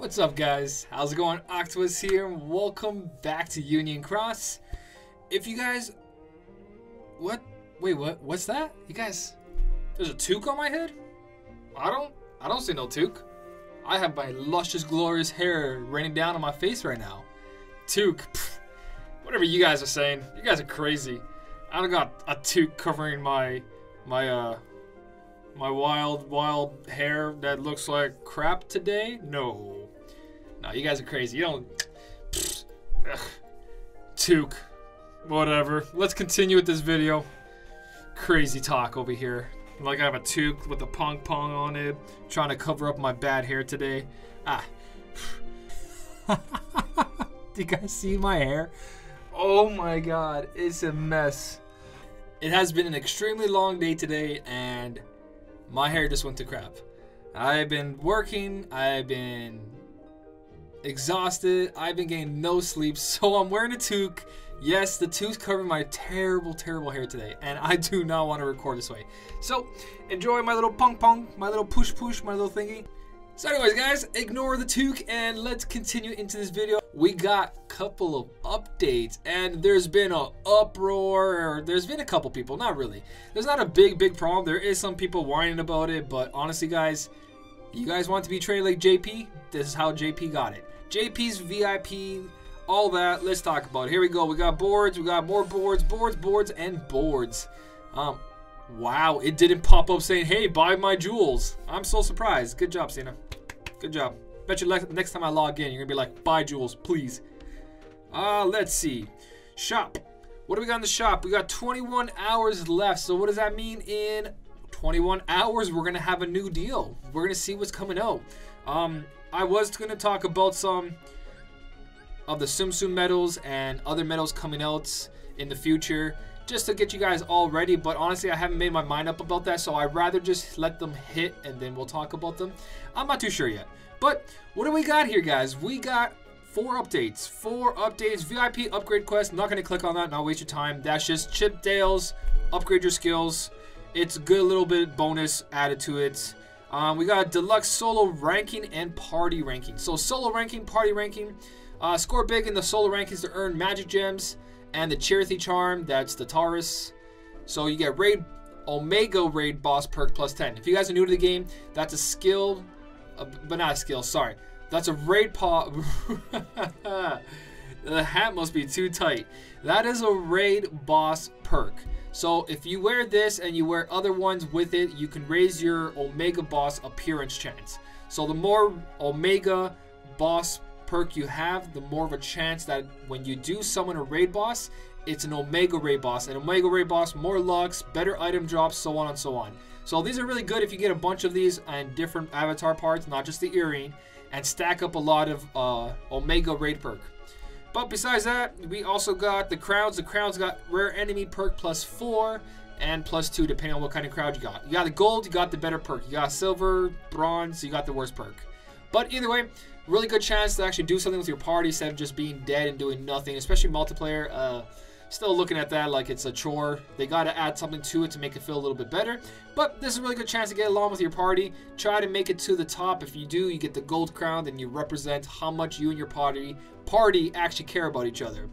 What's up, guys? How's it going? Octopus here. Welcome back to Union Cross. If you guys, what? Wait, what? What's that? You guys, there's a toque on my head. I don't, I don't see no toque. I have my luscious, glorious hair raining down on my face right now. Toque, pff, whatever you guys are saying. You guys are crazy. I don't got a toque covering my, my uh, my wild, wild hair that looks like crap today? No. No, you guys are crazy. You don't. Pfft. Whatever. Let's continue with this video. Crazy talk over here. Like I have a toque with a pong pong on it, trying to cover up my bad hair today. Ah. Do you guys see my hair? Oh my god, it's a mess. It has been an extremely long day today, and my hair just went to crap. I've been working, I've been exhausted, I've been getting no sleep, so I'm wearing a toque. Yes, the toque's covering my terrible, terrible hair today, and I do not want to record this way. So, enjoy my little pong pong, my little push push, my little thingy. So anyways, guys, ignore the toque and let's continue into this video. We got a couple of updates and there's been a uproar, there's been a couple people, not really. There's not a big, big problem. There is some people whining about it, but honestly, guys, you guys want to be traded like JP? This is how JP got it. JP's VIP, all that. Let's talk about it. Here we go. We got boards. We got more boards, boards, boards, and boards. Um, wow, it didn't pop up saying, "Hey, buy my jewels." I'm so surprised. Good job, Cena. Good job. Bet you next time I log in, you're gonna be like, "Buy jewels, please." Uh, let's see. Shop. What do we got in the shop? We got 21 hours left. So what does that mean in 21 hours? We're gonna have a new deal. We're gonna see what's coming out. Um, I was gonna talk about some of the Sumsum medals and other medals coming out in the future just to get you guys all ready but honestly I haven't made my mind up about that so I'd rather just let them hit and then we'll talk about them. I'm not too sure yet. But what do we got here guys? We got four updates. Four updates. VIP upgrade quest. I'm not gonna click on that. Not waste your time. That's just chip Dales. Upgrade your skills. It's a good little bit bonus added to it. Um, we got deluxe solo ranking and party ranking. So solo ranking party ranking. Uh, score big in the solo rankings to earn magic gems and the Charity Charm, that's the Taurus. So you get raid Omega raid boss perk plus 10. If you guys are new to the game, that's a skill, uh, but not a skill, sorry. That's a raid paw. the hat must be too tight. That is a raid boss perk. So if you wear this and you wear other ones with it, you can raise your Omega boss appearance chance. So the more Omega boss perk you have, the more of a chance that when you do summon a raid boss, it's an Omega raid boss. An Omega raid boss, more lux, better item drops, so on and so on. So these are really good if you get a bunch of these and different avatar parts, not just the earring, and stack up a lot of uh, Omega raid perk. But besides that, we also got the crowns. The crowns got rare enemy perk plus 4 and plus 2 depending on what kind of crowd you got. You got the gold, you got the better perk. You got silver, bronze, you got the worst perk. But either way, really good chance to actually do something with your party instead of just being dead and doing nothing, especially multiplayer. Uh, still looking at that like it's a chore. They got to add something to it to make it feel a little bit better. But this is a really good chance to get along with your party. Try to make it to the top. If you do, you get the gold crown and you represent how much you and your party party actually care about each other.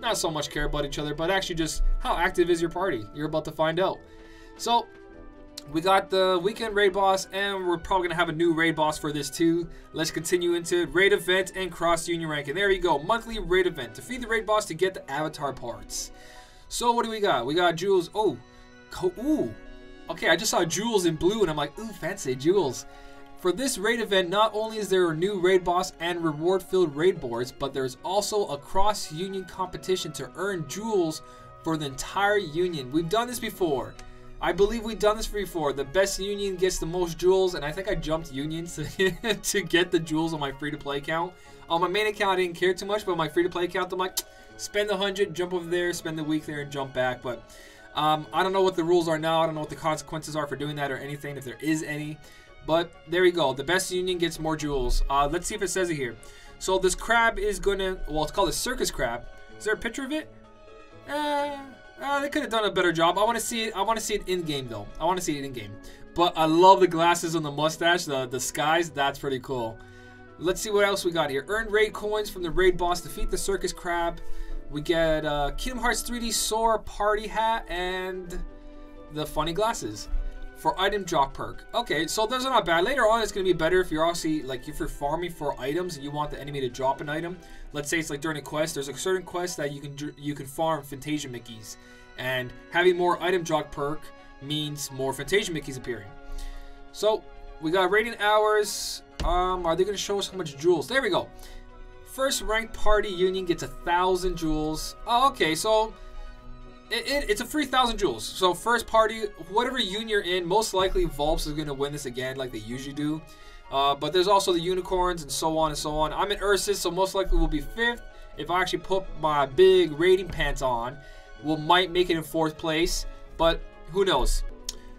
Not so much care about each other, but actually just how active is your party. You're about to find out. So we got the weekend raid boss, and we're probably gonna have a new raid boss for this too. Let's continue into raid event and cross union rank and There you go, monthly raid event. To defeat the raid boss to get the avatar parts. So what do we got? We got jewels. Oh, ooh. Okay, I just saw jewels in blue, and I'm like, ooh, fancy jewels. For this raid event, not only is there a new raid boss and reward-filled raid boards, but there's also a cross-union competition to earn jewels for the entire union. We've done this before. I believe we've done this before. The best union gets the most jewels, and I think I jumped unions to, to get the jewels on my free-to-play account. On my main account, I didn't care too much, but on my free-to-play account, I'm like, spend the 100, jump over there, spend the week there, and jump back. But um, I don't know what the rules are now. I don't know what the consequences are for doing that or anything, if there is any. But there you go. The best union gets more jewels. Uh, let's see if it says it here. So this crab is going to, well, it's called a circus crab. Is there a picture of it? Uh, uh, they could have done a better job. I want to see it. I want to see it in game though. I want to see it in game. But I love the glasses and the mustache, the the skies. That's pretty cool. Let's see what else we got here. Earn raid coins from the raid boss. Defeat the circus crab. We get uh, Kingdom Hearts 3D Sora party hat and the funny glasses for item drop perk. Okay, so those are not bad. Later on, it's gonna be better if you're also like if you're farming for items and you want the enemy to drop an item. Let's say it's like during a quest. There's a certain quest that you can you can farm Fantasia Mickeys, and having more item drop perk means more Fantasia Mickeys appearing. So we got rating hours. Um, are they gonna show us how much jewels? There we go. First ranked party union gets a thousand jewels. Oh, okay, so it, it, it's a free thousand jewels. So first party, whatever union you're in, most likely Volps is gonna win this again, like they usually do. Uh, but there's also the unicorns and so on and so on. I'm in Ursus, so most likely we'll be fifth. If I actually put my big rating pants on, will might make it in fourth place. But who knows?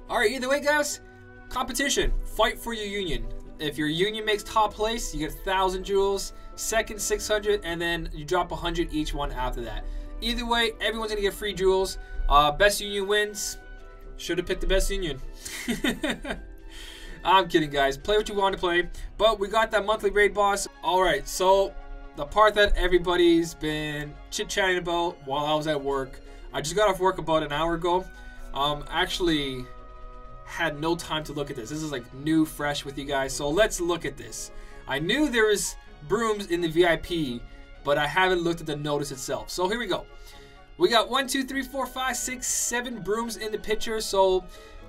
All right, either way, guys, competition. Fight for your union. If your union makes top place, you get a thousand jewels. Second, 600, and then you drop 100 each one after that. Either way, everyone's gonna get free jewels. Uh, best union wins. Should have picked the best union. I'm kidding, guys. Play what you want to play. But we got that monthly raid boss. All right, so the part that everybody's been chit-chatting about while I was at work. I just got off work about an hour ago. Um, actually had no time to look at this. This is like new, fresh with you guys. So let's look at this. I knew there was brooms in the VIP, but I haven't looked at the notice itself. So here we go. We got one, two, three, four, five, six, seven brooms in the picture. So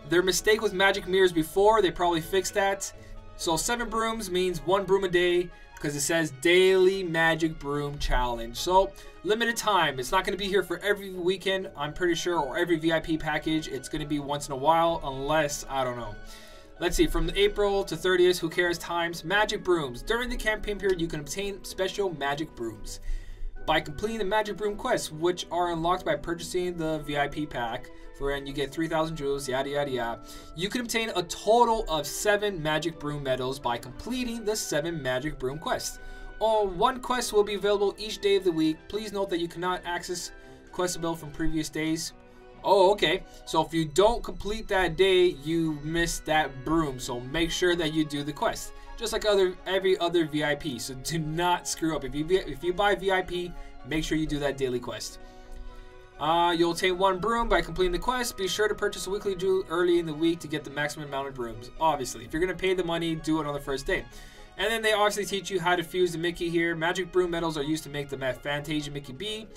their mistake with magic mirrors before, they probably fixed that. So seven brooms means one broom a day because it says daily magic broom challenge. So limited time. It's not going to be here for every weekend, I'm pretty sure, or every VIP package. It's going to be once in a while, unless, I don't know. Let's see, from April to 30th, who cares times, magic brooms. During the campaign period, you can obtain special magic brooms by completing the magic broom quests, which are unlocked by purchasing the VIP pack, for wherein you get 3,000 jewels, yada yada yada. You can obtain a total of 7 magic broom medals by completing the 7 magic broom quests. On one quest will be available each day of the week. Please note that you cannot access quests available from previous days. Oh, okay. So if you don't complete that day, you miss that broom. So make sure that you do the quest, just like other every other VIP. So do not screw up. If you if you buy VIP, make sure you do that daily quest. Uh, you'll obtain one broom by completing the quest. Be sure to purchase a weekly jewel early in the week to get the maximum amount of brooms. Obviously, if you're gonna pay the money, do it on the first day. And then they obviously teach you how to fuse the Mickey here. Magic broom medals are used to make the Fantasia Mickey B.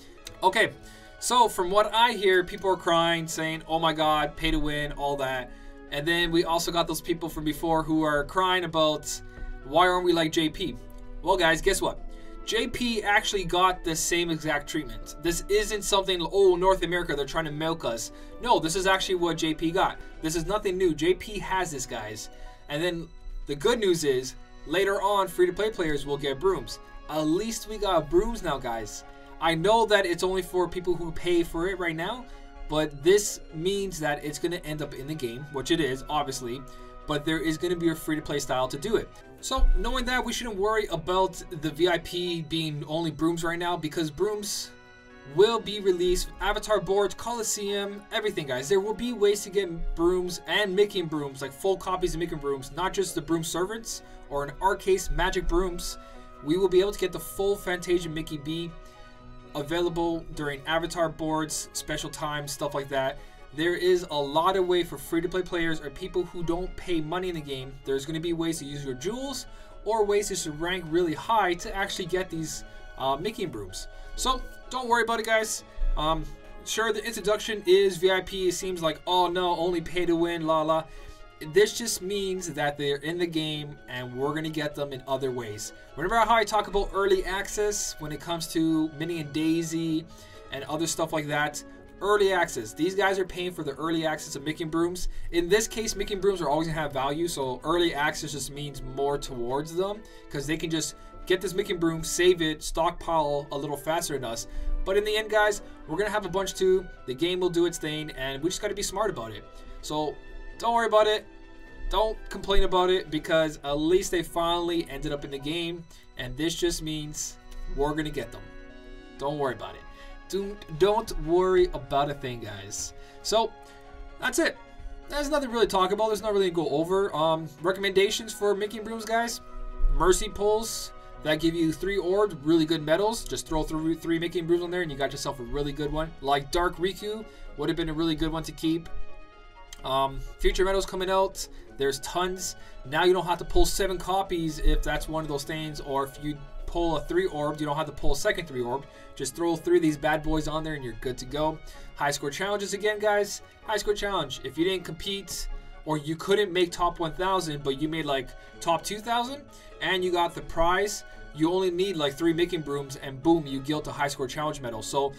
Okay, so from what I hear, people are crying, saying, "Oh my God, pay to win," all that. And then we also got those people from before who are crying about why aren't we like JP? Well, guys, guess what? JP actually got the same exact treatment. This isn't something, oh, North America, they're trying to milk us. No, this is actually what JP got. This is nothing new. JP has this, guys. And then the good news is, later on, free to play players will get brooms. At least we got brooms now, guys. I know that it's only for people who pay for it right now, but this means that it's going to end up in the game, which it is, obviously, but there is going to be a free to play style to do it. So, knowing that, we shouldn't worry about the VIP being only brooms right now because brooms will be released. Avatar boards, Coliseum, everything, guys. There will be ways to get brooms and making brooms, like full copies of making brooms, not just the broom servants or in our case, magic brooms. We will be able to get the full Fantasia Mickey B available during avatar boards, special times, stuff like that. There is a lot of way for free-to-play players or people who don't pay money in the game. There's going to be ways to use your jewels or ways to rank really high to actually get these uh, Mickey brooms. So don't worry about it, guys. Um, sure, the introduction is VIP. It seems like, oh no, only pay to win, la la this just means that they're in the game and we're going to get them in other ways. Remember how I talk about early access when it comes to Minnie and Daisy and other stuff like that? Early access. These guys are paying for the early access of Mickey Brooms. In this case, Mickey Brooms are always going to have value, so early access just means more towards them because they can just get this Mickey Broom, save it, stockpile a little faster than us. But in the end, guys, we're going to have a bunch too. The game will do its thing, and we just got to be smart about it. So don't worry about it. Don't complain about it because at least they finally ended up in the game. And this just means we're going to get them. Don't worry about it. Don't, don't worry about a thing, guys. So, that's it. There's nothing really to talk about. There's not really to go over. Um, recommendations for Mickey Brooms, guys. Mercy pulls. that give you three orbs, really good medals. Just throw three, three Making Brooms on there and you got yourself a really good one. Like Dark Riku would have been a really good one to keep. Um, future medals coming out. There's tons. Now you don't have to pull seven copies if that's one of those things, or if you pull a three orb, you don't have to pull a second three orb. Just throw three of these bad boys on there and you're good to go. High score challenges again, guys. High score challenge. If you didn't compete or you couldn't make top 1000, but you made like top 2000 and you got the prize, you only need like three making brooms and boom, you get a high score challenge medal. So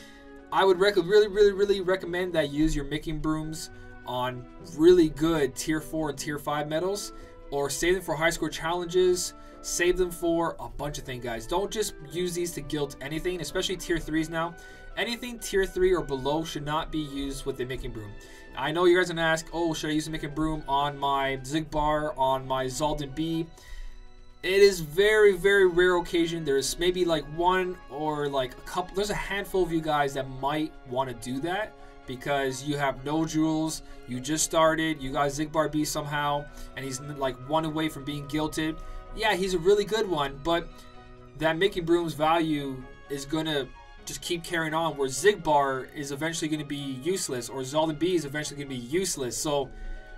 I would really, really, really recommend that you use your making brooms on really good tier 4 and tier 5 medals or save them for high score challenges save them for a bunch of things guys. Don't just use these to guilt anything especially tier 3s now. Anything tier 3 or below should not be used with the making broom. I know you guys are gonna ask oh should i use the making broom on my Xigbar on my Xaldin B? It is very very rare occasion. There's maybe like one or like a couple there's a handful of you guys that might want to do that because you have no jewels, you just started, you got Xigbar B somehow, and he's like one away from being guilted. Yeah, he's a really good one, but that Mickey brooms value is gonna just keep carrying on. Where Xigbar is eventually gonna be useless, or Xaldin B is eventually gonna be useless. So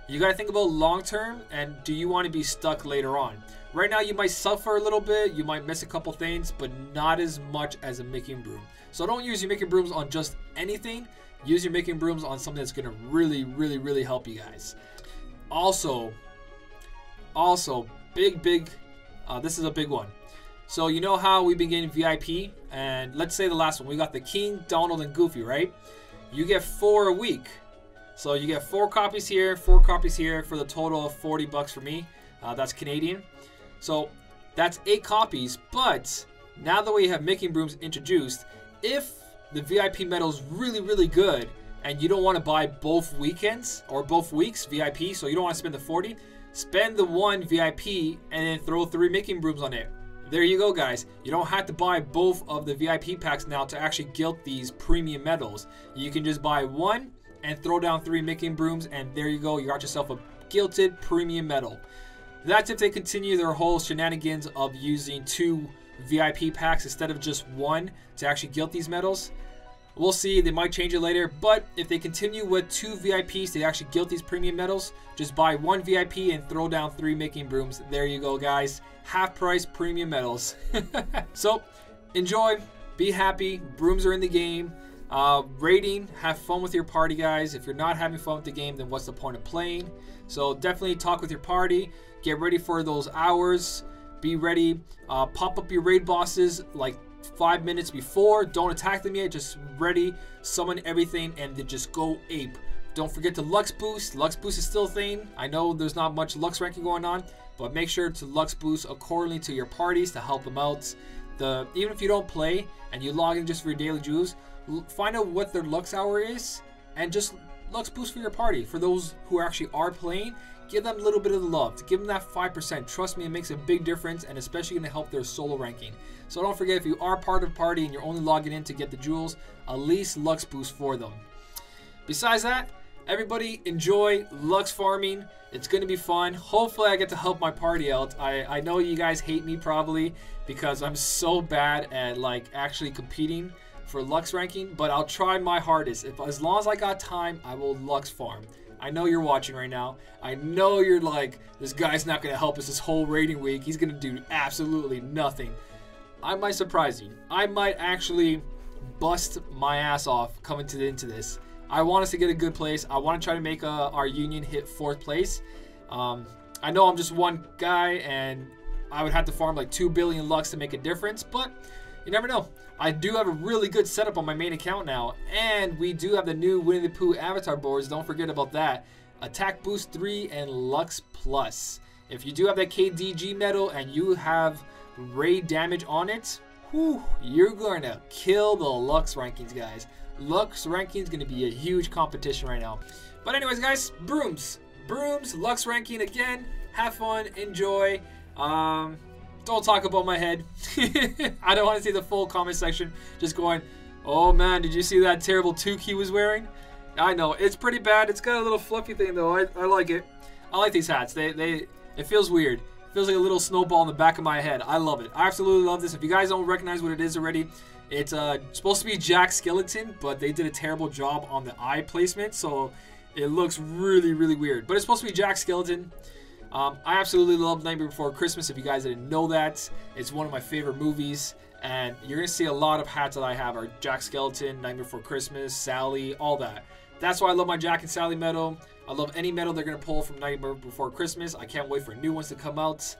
you gotta think about long term, and do you want to be stuck later on? Right now, you might suffer a little bit, you might miss a couple things, but not as much as a Mickey broom. So don't use your Mickey brooms on just anything use your making brooms on something that's gonna really, really, really help you guys. Also, also, big, big, uh, this is a big one. So you know how we've been getting VIP, and let's say the last one, we got the King, Donald, and Goofy, right? You get four a week. So you get four copies here, four copies here for the total of 40 bucks for me. Uh, that's Canadian. So that's eight copies, but now that we have making brooms introduced, if the VIP medal is really, really good, and you don't want to buy both weekends or both weeks VIP, so you don't want to spend the 40, spend the one VIP and then throw three making brooms on it. There you go, guys. You don't have to buy both of the VIP packs now to actually guilt these premium medals. You can just buy one and throw down three making brooms, and there you go. You got yourself a guilted premium medal. That's if they continue their whole shenanigans of using two VIP packs instead of just one to actually guilt these medals. We'll see, they might change it later, but if they continue with two VIPs to actually guilt these premium medals, just buy one VIP and throw down three making brooms. There you go, guys. Half price premium medals. so, enjoy, be happy, brooms are in the game. Uh, rating, have fun with your party, guys. If you're not having fun with the game, then what's the point of playing? So, definitely talk with your party, get ready for those hours be ready. Uh, pop up your raid bosses like five minutes before. Don't attack them yet. Just ready, summon everything, and then just go ape. Don't forget to Lux Boost. Lux Boost is still a thing. I know there's not much Lux ranking going on, but make sure to Lux Boost accordingly to your parties to help them out. The Even if you don't play and you log in just for your daily jewels, find out what their Lux hour is and just Lux Boost for your party. For those who actually are playing, give them a little bit of love. To give them that 5%. Trust me, it makes a big difference and especially going to help their solo ranking. So don't forget, if you are part of the party and you're only logging in to get the jewels, at least Lux Boost for them. Besides that, everybody enjoy Lux farming. It's going to be fun. Hopefully I get to help my party out. I, I know you guys hate me probably because I'm so bad at like actually competing for Lux ranking, but I'll try my hardest. If As long as I got time, I will Lux farm. I know you're watching right now. I know you're like, this guy's not going to help us this whole rating week. He's going to do absolutely nothing. I might surprise you. I might actually bust my ass off coming to the, into this. I want us to get a good place. I want to try to make uh, our union hit fourth place. Um, I know I'm just one guy and I would have to farm like 2 billion lux to make a difference, but you never know. I do have a really good setup on my main account now, and we do have the new Winnie the Pooh avatar boards. Don't forget about that. Attack Boost 3 and Lux Plus. If you do have that KDG medal and you have raid damage on it, whew, you're going to kill the Lux rankings, guys. Lux ranking is going to be a huge competition right now. But anyways, guys, brooms. Brooms, Lux ranking again. Have fun, enjoy. Um, don't talk about my head. I don't want to see the full comment section just going, oh man, did you see that terrible toque he was wearing? I know, it's pretty bad. It's got a little fluffy thing though. I, I like it. I like these hats. They, they, it feels weird. Feels like a little snowball in the back of my head. I love it. I absolutely love this. If you guys don't recognize what it is already, it's uh, supposed to be Jack Skeleton, but they did a terrible job on the eye placement, so it looks really, really weird. But it's supposed to be Jack Skeleton. Um, I absolutely love Nightmare Before Christmas. If you guys didn't know that, it's one of my favorite movies. And you're going to see a lot of hats that I have are Jack Skeleton, Nightmare Before Christmas, Sally, all that. That's why I love my Jack and Sally medal. I love any medal they're going to pull from Nightmare Before Christmas. I can't wait for new ones to come out.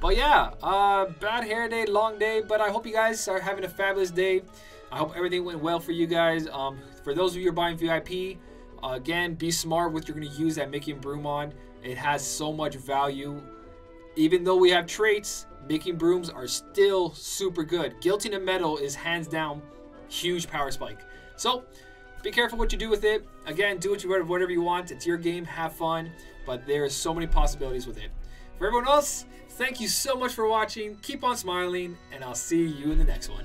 But yeah, uh, bad hair day, long day, but I hope you guys are having a fabulous day. I hope everything went well for you guys. Um, for those of you who are buying VIP, uh, again, be smart with what you're going to use that making broom on. It has so much value. Even though we have traits, making brooms are still super good. Guillotine Metal is hands down huge power spike. So be careful what you do with it. Again, do what you whatever you want. It's your game. Have fun. But there is so many possibilities with it. For everyone else, thank you so much for watching. Keep on smiling, and I'll see you in the next one.